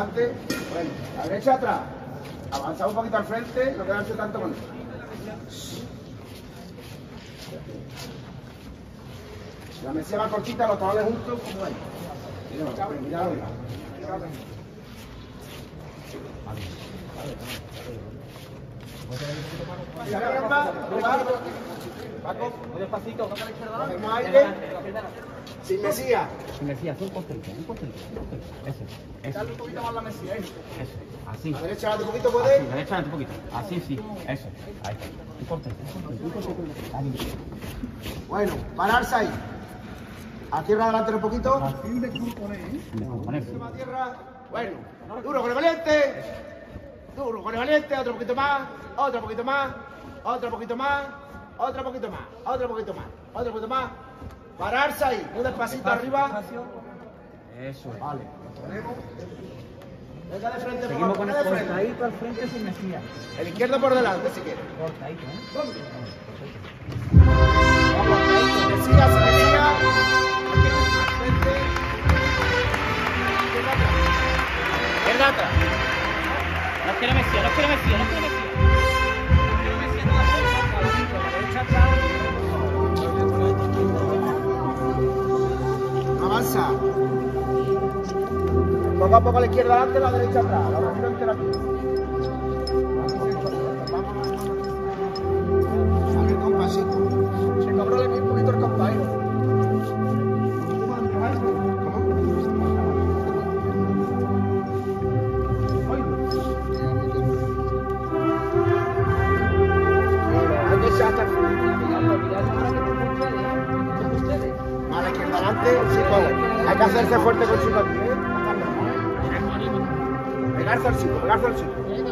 adelante. Bueno, la derecha atrás. Avanzar un poquito al frente, no quedarse tanto con él. La mesía va cortita, los tabales juntos, como hay. Mira, mira, mira. Paco, Muy despacito. cogemos aire. Sin mesía. Si me decías, un costelito, un costelito. Ese, ese, Dale un poquito más la mesía, ¿eh? ese. Así. A la derecha, un poquito Así, puede. la derecha un poquito. Así, sí. Eso. Ahí. Un costelito, un. Ahí. Bueno, pararse ahí. A tierra adelante un poquito. Me compones. a tierra. Bueno, duro con el valiente. Duro con el valiente. Otro poquito más. Otro poquito más. Otro poquito más. Otro poquito más. Otro poquito más. Otro poquito más. Pararse ahí. Un despacito arriba. Eso. Vale. Lo ponemos. Venga de frente, Seguimos por con el de frente. cortadito al frente sin mesía. El izquierdo por delante, si quieres. Cortadito, ¿eh? Vamos. Vamos, mesía, sin mesía. Al frente. Izquierda atrás. Izquierda atrás. No quiere mesía, no quiere mesía, no quiere. Poco a poco a la izquierda adelante, la derecha atrás. La rodilla entera aquí. A ver, compasito. Se cobró un poquito el con- hay que hacerse fuerte con su papi, Garza al 5, Garza al 5.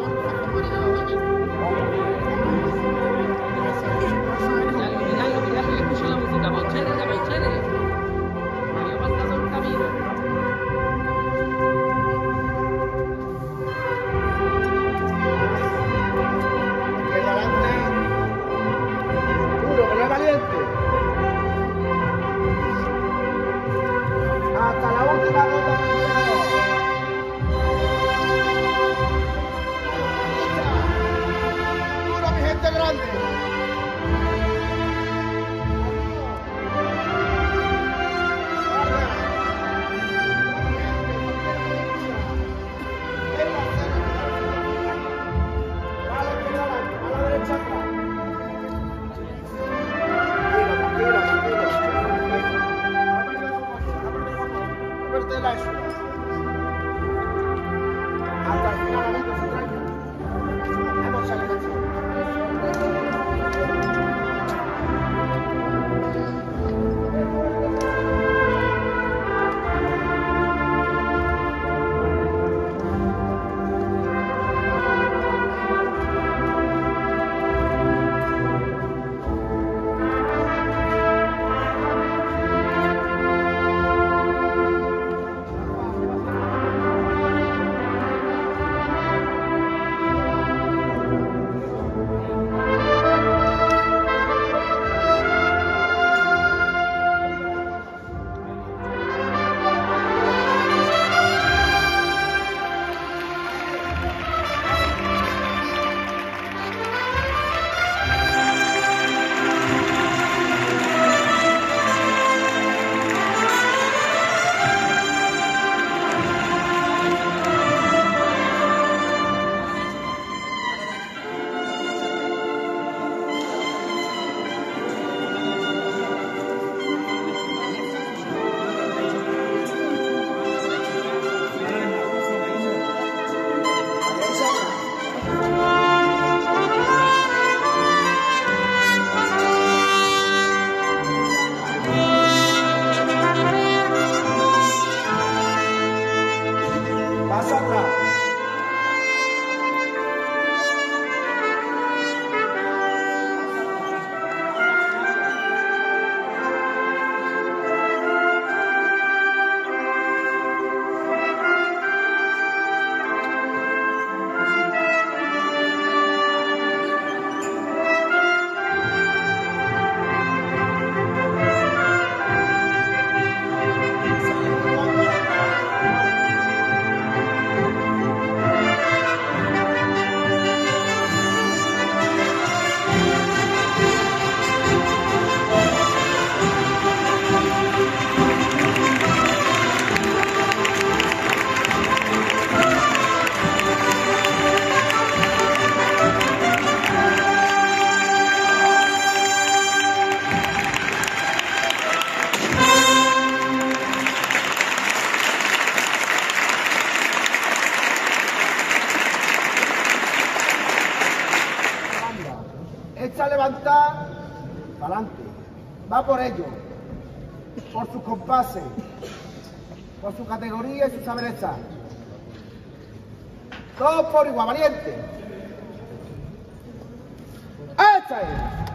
带水。Por ellos, por sus compases, por su categoría y su sabereza. Todos por igual, valiente. ¡Esta es!